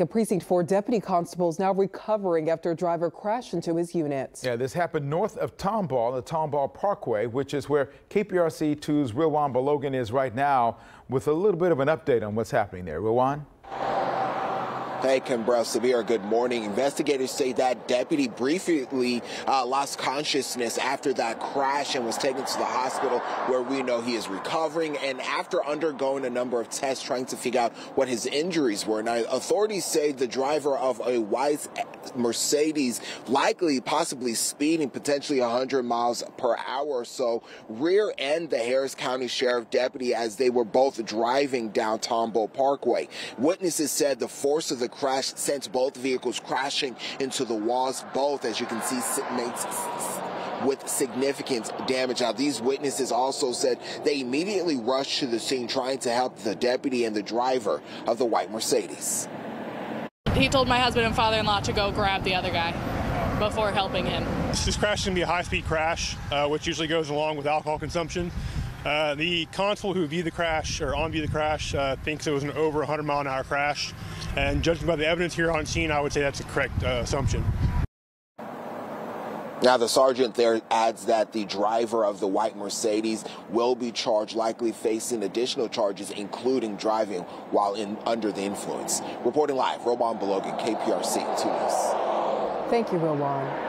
A precinct 4 deputy constable is now recovering after a driver crashed into his unit. Yeah, this happened north of Tomball, the Tomball Parkway, which is where KPRC 2's Rilwan Balogun is right now with a little bit of an update on what's happening there. Rilwan? Hey, Kimbrell Severe, good morning. Investigators say that deputy briefly uh, lost consciousness after that crash and was taken to the hospital where we know he is recovering. And after undergoing a number of tests trying to figure out what his injuries were. Now, authorities say the driver of a white Mercedes, likely possibly speeding potentially 100 miles per hour or so, rear end the Harris County Sheriff deputy as they were both driving down Tomball Parkway. Witnesses said the force of the crash sent both vehicles crashing into the walls. Both, as you can see, makes with significant damage. Now, these witnesses also said they immediately rushed to the scene trying to help the deputy and the driver of the white Mercedes. He told my husband and father-in-law to go grab the other guy before helping him. This crash is going to be a high-speed crash, uh, which usually goes along with alcohol consumption. Uh, the constable who viewed the crash or on view the crash uh, thinks it was an over 100 mile an hour crash, and judging by the evidence here on scene, I would say that's a correct uh, assumption. Now, the sergeant there adds that the driver of the white Mercedes will be charged, likely facing additional charges, including driving while in under the influence. Reporting live, Rilwan Balogun, KPRC 2 News. Thank you, Rowan.